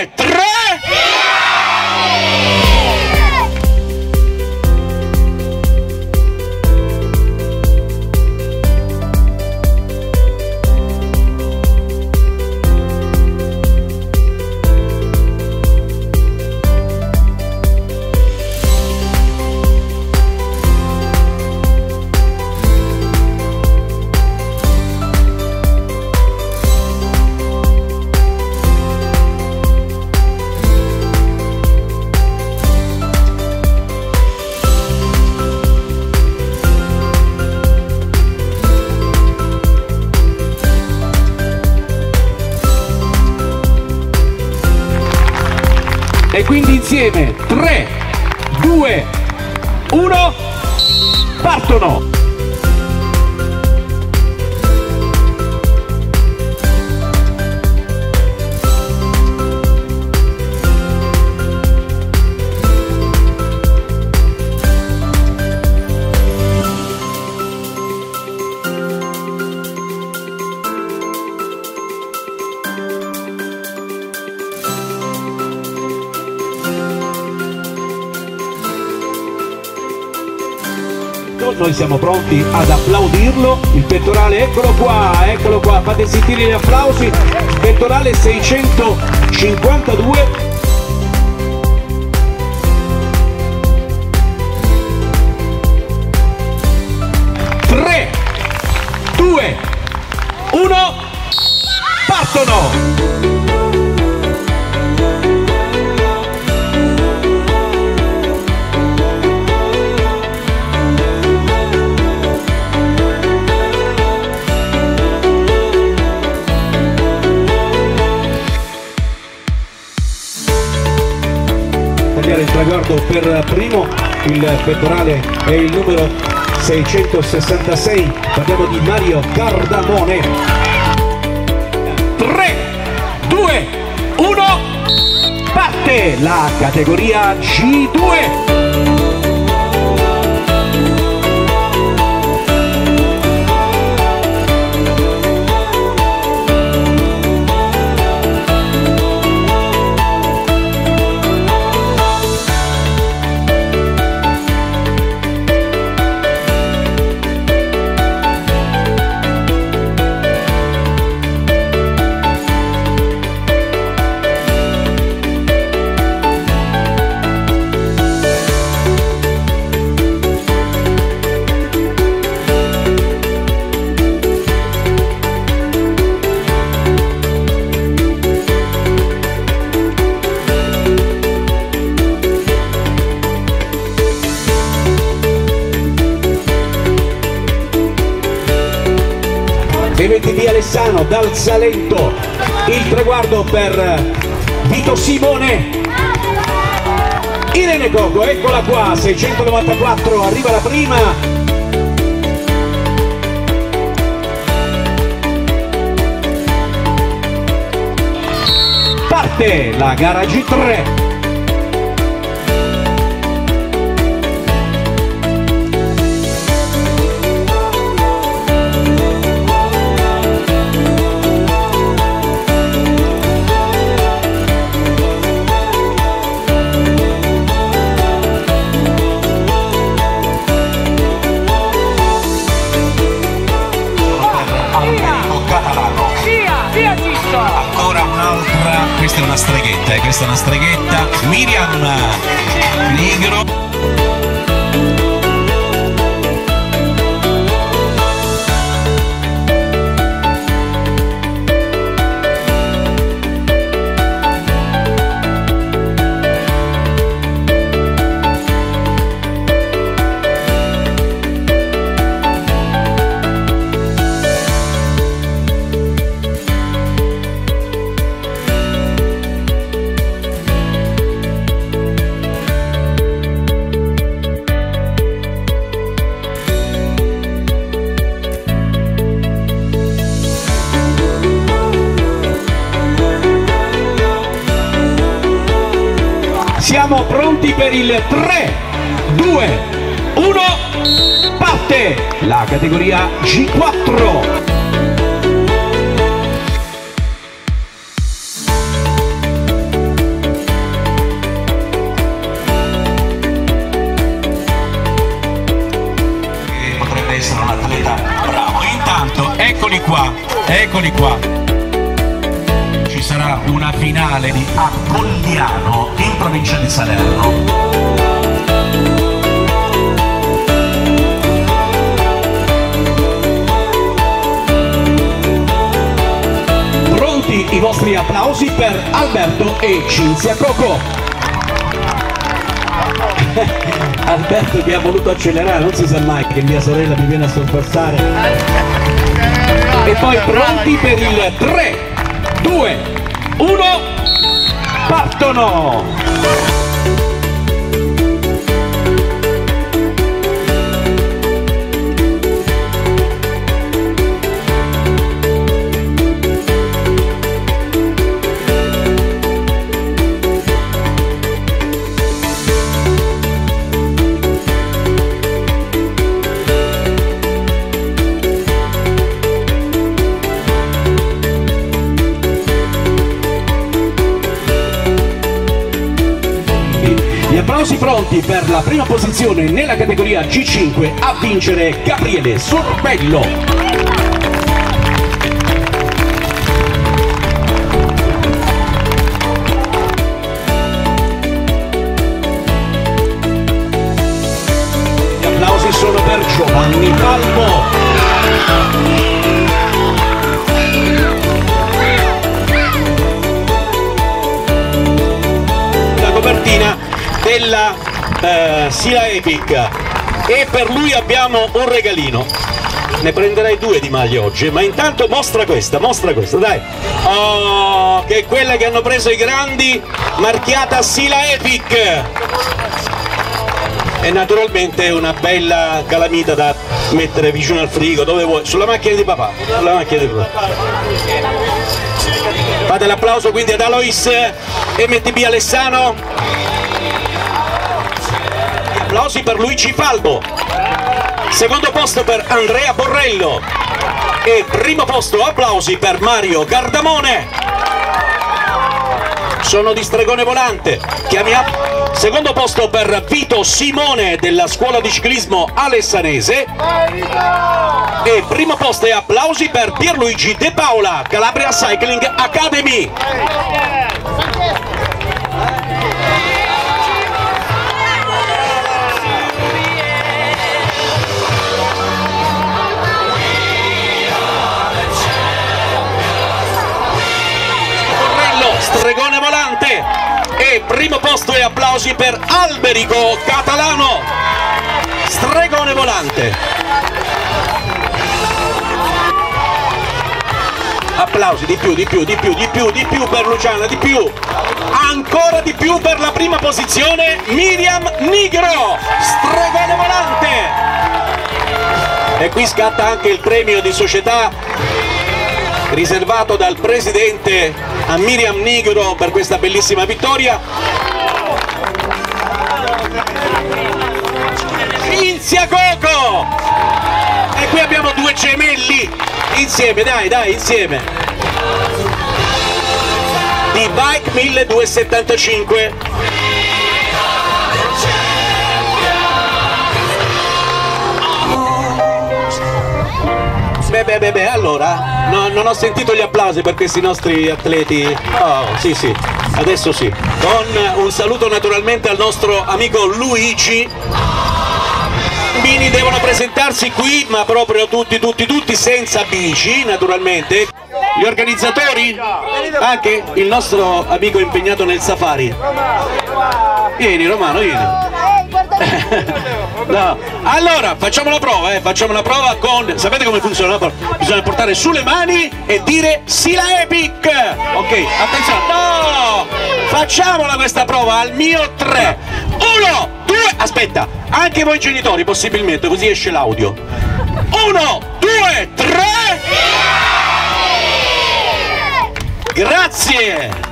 due, quindi insieme 3, 2, 1, partono! Noi siamo pronti ad applaudirlo, il pettorale eccolo qua, eccolo qua, fate sentire gli applausi, pettorale 652 il traguardo per primo, il pettorale è il numero 666, parliamo di Mario Cardamone. 3, 2, 1, parte la categoria G2. Eventi di Alessano dal Salento, il traguardo per Vito Simone. Irene Gogo, eccola qua, 694, arriva la prima. Parte la gara G3. Questa è una streghetta. Miriam siamo pronti per il 3, 2, 1, parte la categoria G4. Potrebbe essere un atleta bravo, intanto eccoli qua, eccoli qua. Sarà una finale di Apolliano in provincia di Salerno. Pronti i vostri applausi per Alberto e Cinzia Coco. Alberto che ha voluto accelerare, non si sa mai che mia sorella mi viene a sorpassare. E poi pronti per il 3, 2, 1, partono! Gli applausi pronti per la prima posizione nella categoria G5 a vincere Gabriele Sorbello. Gli applausi sono per Giovanni Palmo. Eh, Sila Epic. E per lui abbiamo un regalino. Ne prenderai due di maglie oggi ma intanto mostra questa mostra questa dai. Oh che è quella che hanno preso i grandi marchiata Sila Epic. E naturalmente una bella calamita da mettere vicino al frigo dove vuoi? Sulla macchina di papà sulla macchina di papà. Fate l'applauso quindi ad Alois MTB Alessano. Applausi per Luigi Falbo. Secondo posto per Andrea Borrello. E primo posto applausi per Mario Gardamone. Sono di Stregone Volante. Chiamiamo Secondo posto per Vito Simone della scuola di ciclismo alessanese. E primo posto e applausi per Pierluigi De Paola, Calabria Cycling Academy. Applausi per Alberico Catalano, Stregone Volante. Applausi di più, di più, di più, di più, di più per Luciana, di più. Ancora di più per la prima posizione Miriam Nigro, Stregone Volante. E qui scatta anche il premio di società riservato dal presidente a Miriam Nigro per questa bellissima vittoria. Cinzia Coco! E qui abbiamo due gemelli insieme, dai, dai, insieme. Di Bike 1275. Beh, beh, beh, beh, allora, no- non ho sentito gli applausi per questi nostri atleti. Oh, sì, sì, adesso sì. Con un saluto naturalmente al nostro amico Luigi. Presentarsi qui, ma proprio tutti, tutti, tutti, senza bici, naturalmente. Gli organizzatori? Anche il nostro amico impegnato nel safari. Vieni Romano, vieni. No. Allora, facciamo la prova, eh, facciamo la prova con... Sapete come funziona? Bisogna portare su le mani e dire Sila Epic! Ok, attenzione, no! Facciamola questa prova al mio 3. Uno, due, aspetta, anche voi genitori possibilmente, così esce l'audio. Uno, due, tre! Grazie!